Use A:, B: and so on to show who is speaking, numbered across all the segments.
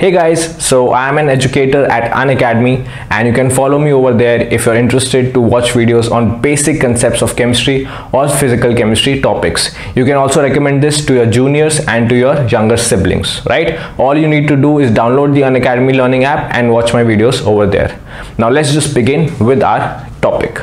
A: Hey guys, so I am an educator at Unacademy and you can follow me over there if you're interested to watch videos on basic concepts of chemistry or physical chemistry topics. You can also recommend this to your juniors and to your younger siblings, right? All you need to do is download the Unacademy learning app and watch my videos over there. Now let's just begin with our topic.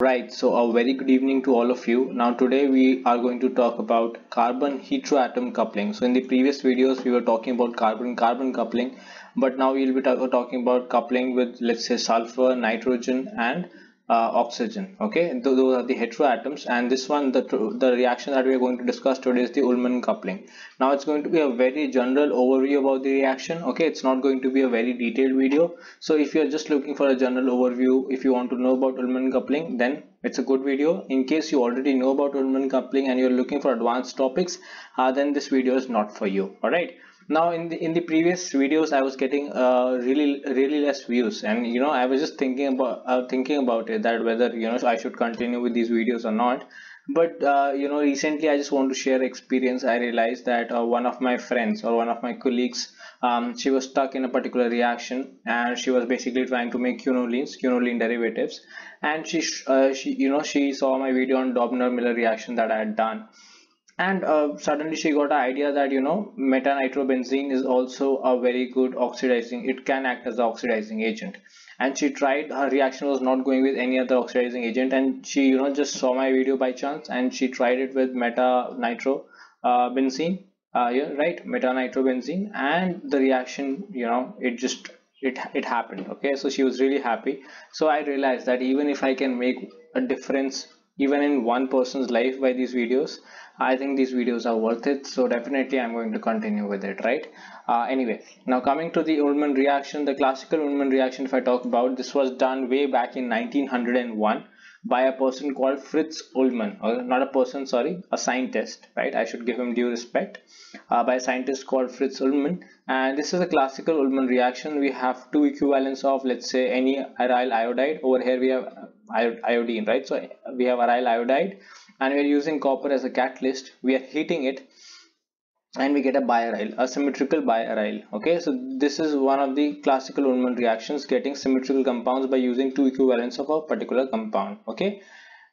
B: Right, so a very good evening to all of you. Now today we are going to talk about carbon heteroatom coupling. So in the previous videos we were talking about carbon-carbon coupling, but now we'll be talking about coupling with let's say sulfur, nitrogen and uh, oxygen okay? Those are the heteroatoms and this one the the reaction that we are going to discuss today is the Ullmann coupling. Now it's going to be a very general overview about the reaction okay? It's not going to be a very detailed video. So if you're just looking for a general overview if you want to know about Ullmann coupling then it's a good video. In case you already know about Ullmann coupling and you're looking for advanced topics uh, then this video is not for you all right now in the in the previous videos i was getting uh, really really less views. And you know i was just thinking about uh, thinking about it that whether you know i should continue with these videos or not. But uh, you know recently i just want to share experience. I realized that uh, one of my friends or one of my colleagues um, she was stuck in a particular reaction and she was basically trying to make quinolines quinoline derivatives. And she uh, she you know she saw my video on Doebner Miller reaction that i had done and uh, suddenly she got an idea that you know metanitrobenzene is also a very good oxidizing it can act as an oxidizing agent. And she tried her reaction was not going with any other oxidizing agent. And she you know just saw my video by chance and she tried it with meta nitro uh, uh, yeah, right metanitrobenzene and the reaction you know it just it it happened okay? So she was really happy. So i realized that even if i can make a difference even in one person's life by these videos I think these videos are worth it. So definitely I'm going to continue with it right? Uh, anyway now coming to the Ullmann reaction the classical Ullmann reaction if I talk about this was done way back in 1901 by a person called Fritz Ullmann or not a person sorry a scientist right? I should give him due respect uh, by a scientist called Fritz Ullmann and this is a classical Ullmann reaction. We have two equivalents of let's say any aryl iodide. Over here we have iodine right? So we have aryl iodide and we're using copper as a catalyst. We are heating it and we get a biaryl a symmetrical biaryl okay? So this is one of the classical Ullmann reactions getting symmetrical compounds by using two equivalents of a particular compound okay?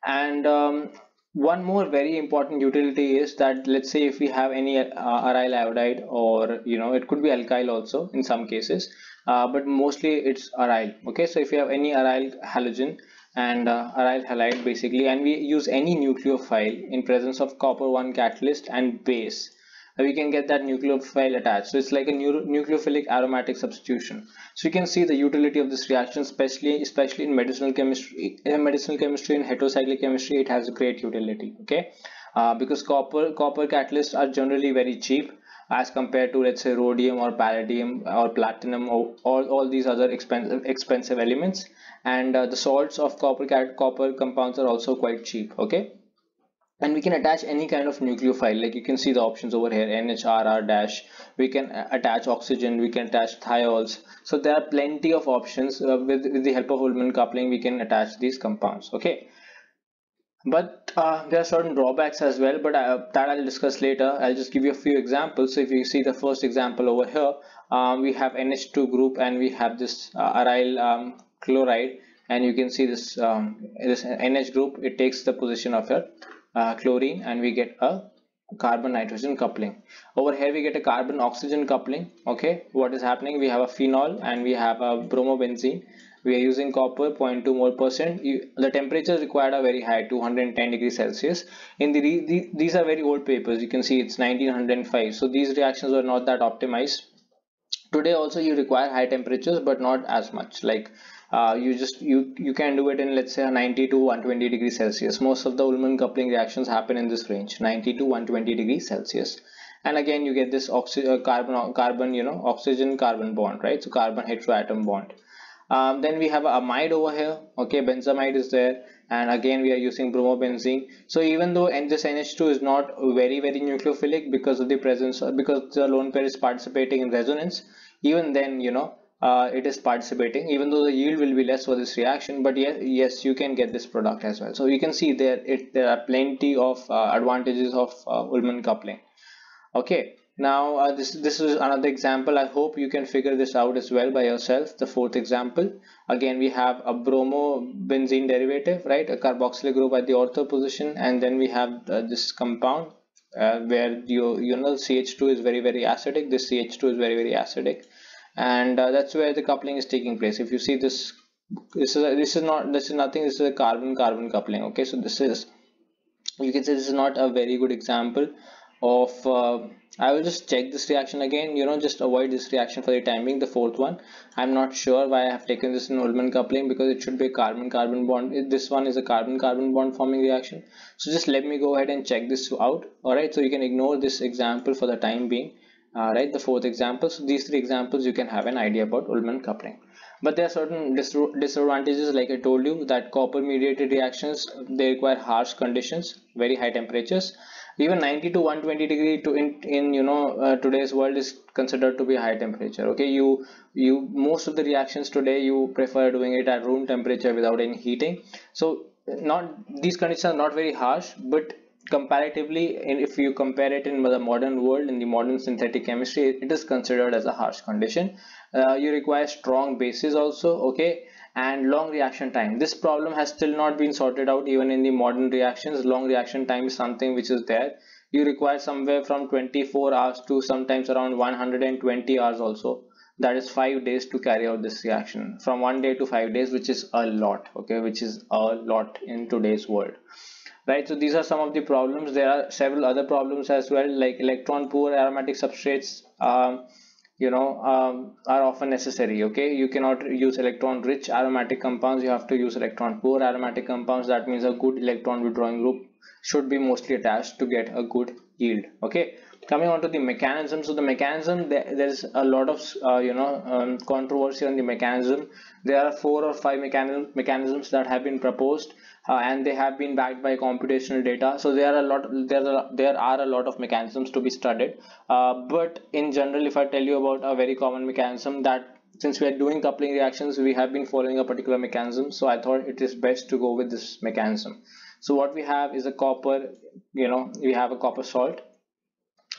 B: And um, one more very important utility is that let's say if we have any uh, aryl iodide or you know it could be alkyl also in some cases uh, but mostly it's aryl okay? So if you have any aryl halogen and uh, aryl halide basically and we use any nucleophile in presence of copper 1 catalyst and base. Uh, we can get that nucleophile attached. So it's like a nucleophilic aromatic substitution. So you can see the utility of this reaction especially especially in medicinal chemistry in medicinal chemistry and heterocyclic chemistry it has a great utility okay? Uh, because copper copper catalysts are generally very cheap as compared to let's say rhodium or palladium or platinum or all, all these other expensive expensive elements and uh, the salts of copper copper compounds are also quite cheap okay? And we can attach any kind of nucleophile. Like you can see the options over here. NHRR dash. We can uh, attach oxygen. We can attach thiols. So there are plenty of options. Uh, with, with the help of Ullmann coupling we can attach these compounds okay? But uh, there are certain drawbacks as well but uh, that I'll discuss later. I'll just give you a few examples. So if you see the first example over here um, we have NH2 group and we have this uh, aryl um, chloride and you can see this um, this NH group it takes the position of a uh, chlorine and we get a carbon nitrogen coupling. Over here we get a carbon oxygen coupling okay? What is happening? We have a phenol and we have a bromobenzene. We are using copper 0.2 mole percent. The temperatures required are very high 210 degrees celsius. In the, the, these are very old papers. You can see it's 1905 so these reactions were not that optimized. Today also you require high temperatures but not as much. Like uh, you just you you can do it in let's say 90 to 120 degrees celsius. Most of the ullmann coupling reactions happen in this range 90 to 120 degrees celsius. And again you get this oxygen uh, carbon carbon you know oxygen carbon bond right? So carbon heteroatom bond. Um, then we have a amide over here. Okay benzamide is there. And again we are using bromobenzene. So even though this NH2 is not very very nucleophilic because of the presence because the lone pair is participating in resonance even then you know uh, it is participating even though the yield will be less for this reaction but yes yes you can get this product as well. So you can see there it there are plenty of uh, advantages of uh, Ullmann coupling. Okay now uh, this this is another example. I hope you can figure this out as well by yourself. The fourth example. Again we have a bromo benzene derivative right? A carboxylic group at the ortho position and then we have uh, this compound uh, where you you know ch2 is very very acidic. This ch2 is very very acidic and uh, that's where the coupling is taking place. If you see this this is a, this is not this is nothing this is a carbon carbon coupling okay? So this is you can say this is not a very good example of uh, I will just check this reaction again you know just avoid this reaction for the time being the fourth one. I'm not sure why I have taken this in Ullmann coupling because it should be a carbon carbon bond this one is a carbon carbon bond forming reaction. So just let me go ahead and check this out alright? So you can ignore this example for the time being uh, right the fourth example. So these three examples you can have an idea about Ullmann coupling. But there are certain disadvantages like I told you that copper mediated reactions they require harsh conditions very high temperatures. Even 90 to 120 degree to in, in you know uh, today's world is considered to be high temperature okay? You you most of the reactions today you prefer doing it at room temperature without any heating. So not these conditions are not very harsh but comparatively if you compare it in the modern world in the modern synthetic chemistry it is considered as a harsh condition. Uh, you require strong bases also okay and long reaction time. This problem has still not been sorted out even in the modern reactions. Long reaction time is something which is there. You require somewhere from 24 hours to sometimes around 120 hours also. That is five days to carry out this reaction. From one day to five days which is a lot okay which is a lot in today's world right so these are some of the problems. There are several other problems as well like electron poor aromatic substrates um, you know um, are often necessary okay? You cannot use electron rich aromatic compounds. You have to use electron poor aromatic compounds. That means a good electron withdrawing group should be mostly attached to get a good yield okay coming on to the mechanism. So the mechanism there, there's a lot of uh, you know um, controversy on the mechanism. There are four or five mechanism, mechanisms that have been proposed uh, and they have been backed by computational data. So there are a lot there are, there are a lot of mechanisms to be studied. Uh, but in general if i tell you about a very common mechanism that since we are doing coupling reactions we have been following a particular mechanism. So i thought it is best to go with this mechanism. So what we have is a copper you know we have a copper salt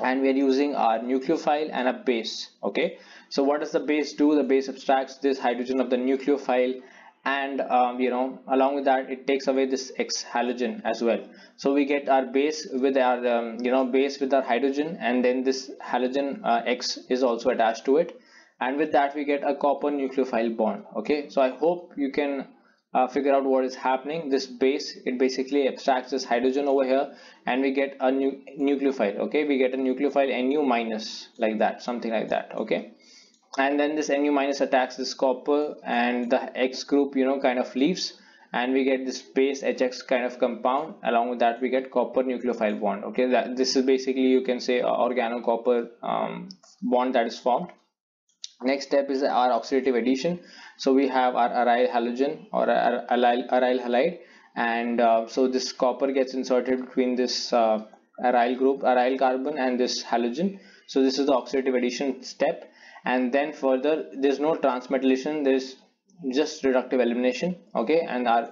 B: and we are using our nucleophile and a base okay? So what does the base do? The base abstracts this hydrogen of the nucleophile and um, you know along with that it takes away this X halogen as well. So we get our base with our um, you know base with our hydrogen and then this halogen uh, X is also attached to it. And with that we get a copper nucleophile bond okay? So I hope you can uh, figure out what is happening. This base it basically abstracts this hydrogen over here and we get a new nucleophile okay? We get a nucleophile Nu minus like that something like that okay? And then this Nu minus attacks this copper and the X group you know kind of leaves and we get this base HX kind of compound. Along with that we get copper nucleophile bond okay? That this is basically you can say organo copper um, bond that is formed next step is our oxidative addition so we have our aryl halogen or aryl, aryl halide. And uh, so this copper gets inserted between this uh, aryl group aryl carbon and this halogen. So this is the oxidative addition step. And then further there's no transmetallation there's just reductive elimination. Okay? And our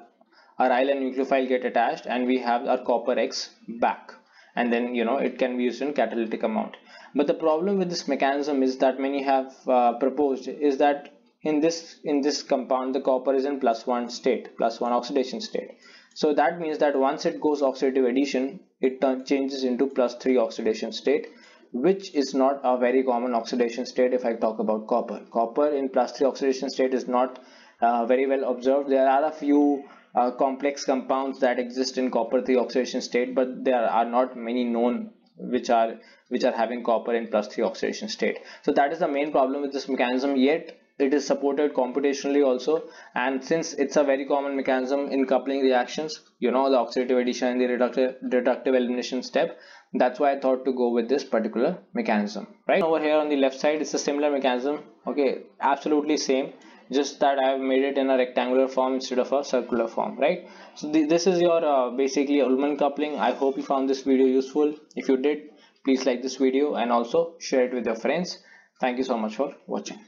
B: our and nucleophile get attached and we have our copper X back. And then you know it can be used in catalytic amount but the problem with this mechanism is that many have uh, proposed is that in this in this compound the copper is in plus one state plus one oxidation state so that means that once it goes oxidative addition it changes into plus three oxidation state which is not a very common oxidation state if I talk about copper. Copper in plus 3 oxidation state is not uh, very well observed. There are a few uh, complex compounds that exist in copper 3 oxidation state but there are not many known which are which are having copper in plus 3 oxidation state. So that is the main problem with this mechanism. Yet it is supported computationally also. And since it's a very common mechanism in coupling reactions you know the oxidative addition and the reductive, reductive elimination step that's why I thought to go with this particular mechanism right? Over here on the left side it's a similar mechanism. Okay absolutely same just that I have made it in a rectangular form instead of a circular form right? So th this is your uh, basically Ullmann coupling. I hope you found this video useful. If you did please like this video and also share it with your friends. Thank you so much for watching